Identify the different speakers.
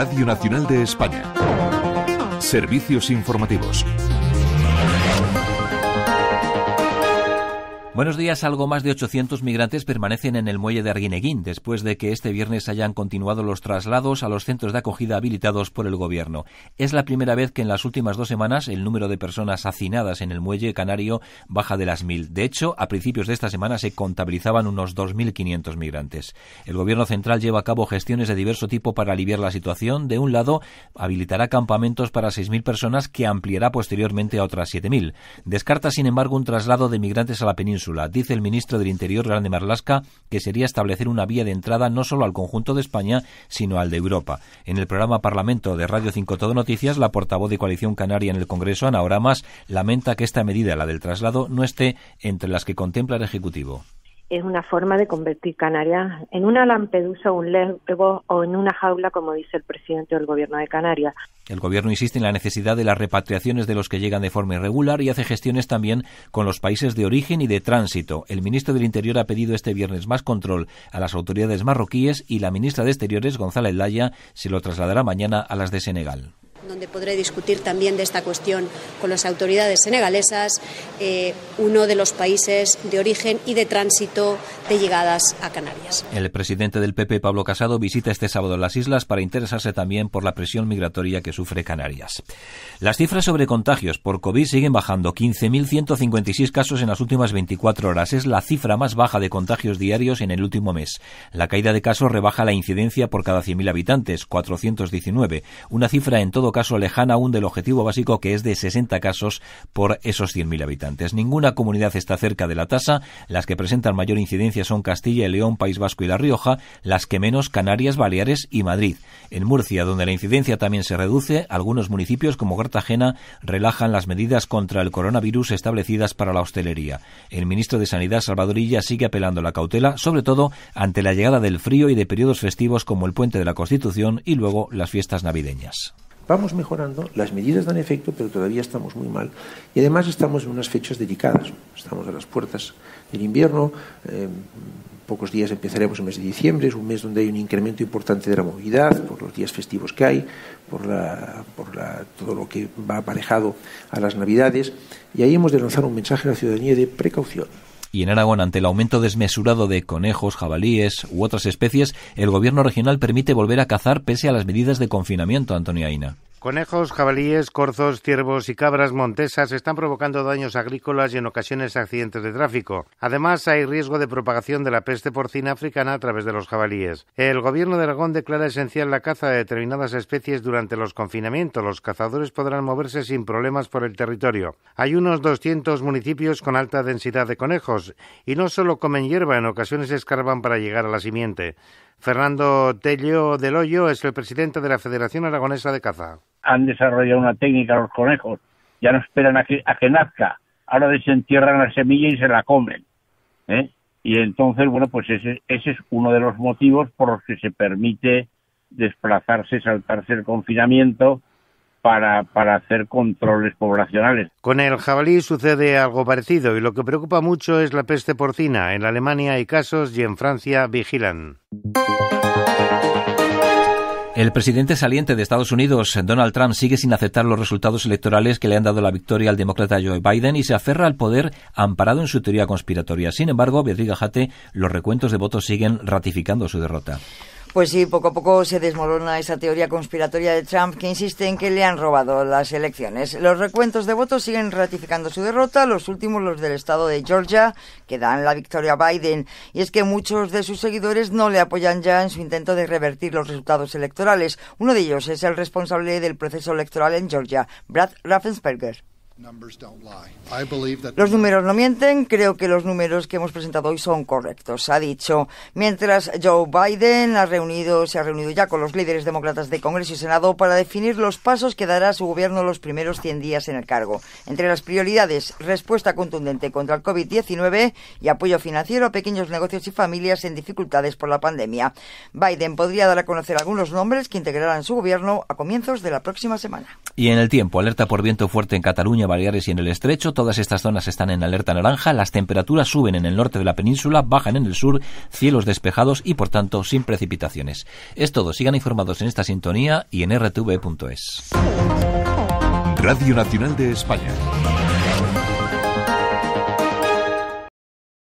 Speaker 1: Radio Nacional de España. Servicios informativos.
Speaker 2: Buenos días. Algo más de 800 migrantes permanecen en el muelle de Arguineguín después de que este viernes hayan continuado los traslados a los centros de acogida habilitados por el Gobierno. Es la primera vez que en las últimas dos semanas el número de personas hacinadas en el muelle canario baja de las mil. De hecho, a principios de esta semana se contabilizaban unos 2.500 migrantes. El Gobierno central lleva a cabo gestiones de diverso tipo para aliviar la situación. De un lado, habilitará campamentos para 6.000 personas que ampliará posteriormente a otras 7.000. Descarta, sin embargo, un traslado de migrantes a la península Dice el ministro del Interior, Grande Marlasca, que sería establecer una vía de entrada no solo al conjunto de España, sino al de Europa. En el programa Parlamento de Radio 5 Todo Noticias, la portavoz de Coalición Canaria en el Congreso, Ana Oramas, lamenta que esta medida, la del traslado, no esté entre las que contempla el Ejecutivo
Speaker 3: es una forma de convertir Canarias en una Lampedusa, un Lesbos o en una jaula, como dice el presidente del gobierno de Canarias.
Speaker 2: El gobierno insiste en la necesidad de las repatriaciones de los que llegan de forma irregular y hace gestiones también con los países de origen y de tránsito. El ministro del Interior ha pedido este viernes más control a las autoridades marroquíes y la ministra de Exteriores, González Laya, se lo trasladará mañana a las de Senegal
Speaker 4: donde podré discutir también de esta cuestión con las autoridades senegalesas, eh, uno de los países de origen y de tránsito de llegadas a Canarias.
Speaker 2: El presidente del PP, Pablo Casado, visita este sábado las islas para interesarse también por la presión migratoria que sufre Canarias. Las cifras sobre contagios por COVID siguen bajando. 15.156 casos en las últimas 24 horas. Es la cifra más baja de contagios diarios en el último mes. La caída de casos rebaja la incidencia por cada 100.000 habitantes, 419. Una cifra en todo caso lejana aún del objetivo básico que es de 60 casos por esos 100.000 habitantes. Ninguna comunidad está cerca de la tasa. Las que presentan mayor incidencia son Castilla y León, País Vasco y La Rioja, las que menos Canarias, Baleares y Madrid. En Murcia, donde la incidencia también se reduce, algunos municipios como Cartagena relajan las medidas contra el coronavirus establecidas para la hostelería. El ministro de Sanidad, Salvadorilla, sigue apelando a la cautela, sobre todo ante la llegada del frío y de periodos festivos como el Puente de la Constitución y luego las fiestas navideñas.
Speaker 5: Vamos mejorando, las medidas dan efecto, pero todavía estamos muy mal. Y además estamos en unas fechas delicadas. Estamos a las puertas del invierno. Eh, pocos días empezaremos el mes de diciembre, es un mes donde hay un incremento importante de la movilidad, por los días festivos que hay, por, la, por todo lo que va aparejado a las Navidades. Y ahí hemos de lanzar un mensaje a la ciudadanía de precaución.
Speaker 2: Y en Aragón, ante el aumento desmesurado de conejos, jabalíes u otras especies, el gobierno regional permite volver a cazar pese a las medidas de confinamiento, Antonio Aina.
Speaker 6: Conejos, jabalíes, corzos, ciervos y cabras montesas están provocando daños agrícolas y en ocasiones accidentes de tráfico. Además, hay riesgo de propagación de la peste porcina africana a través de los jabalíes. El gobierno de Aragón declara esencial la caza de determinadas especies durante los confinamientos. Los cazadores podrán moverse sin problemas por el territorio. Hay unos 200 municipios con alta densidad de conejos y no solo comen hierba, en ocasiones escarban para llegar a la simiente. Fernando Tello del Hoyo es el presidente de la Federación Aragonesa de Caza.
Speaker 7: Han desarrollado una técnica los conejos, ya no esperan a que, a que nazca, ahora desentierran la semilla y se la comen. ¿eh? Y entonces, bueno, pues ese, ese es uno de los motivos por los que se permite desplazarse, saltarse el confinamiento para, para hacer controles poblacionales.
Speaker 6: Con el jabalí sucede algo parecido y lo que preocupa mucho es la peste porcina. En Alemania hay casos y en Francia vigilan.
Speaker 2: El presidente saliente de Estados Unidos, Donald Trump, sigue sin aceptar los resultados electorales que le han dado la victoria al demócrata Joe Biden y se aferra al poder amparado en su teoría conspiratoria. Sin embargo, Beatriz Gajate, los recuentos de votos siguen ratificando su derrota.
Speaker 8: Pues sí, poco a poco se desmorona esa teoría conspiratoria de Trump que insiste en que le han robado las elecciones. Los recuentos de votos siguen ratificando su derrota, los últimos los del estado de Georgia, que dan la victoria a Biden. Y es que muchos de sus seguidores no le apoyan ya en su intento de revertir los resultados electorales. Uno de ellos es el responsable del proceso electoral en Georgia, Brad Raffensperger. Los números no mienten, creo que los números que hemos presentado hoy son correctos, ha dicho. Mientras Joe Biden ha reunido, se ha reunido ya con los líderes demócratas de Congreso y Senado para definir los pasos que dará su gobierno los primeros 100 días en el cargo. Entre las prioridades, respuesta contundente contra el COVID-19 y apoyo financiero a pequeños negocios y familias en dificultades por la pandemia. Biden podría dar a conocer algunos nombres que integrarán su gobierno a comienzos de la próxima semana.
Speaker 2: Y en el tiempo, alerta por viento fuerte en Cataluña, Baleares y en el Estrecho. Todas estas zonas están en alerta naranja. Las temperaturas suben en el norte de la península, bajan en el sur, cielos despejados y por tanto sin precipitaciones. Es todo. Sigan informados en esta sintonía y en rtv.es.
Speaker 1: Radio Nacional de España.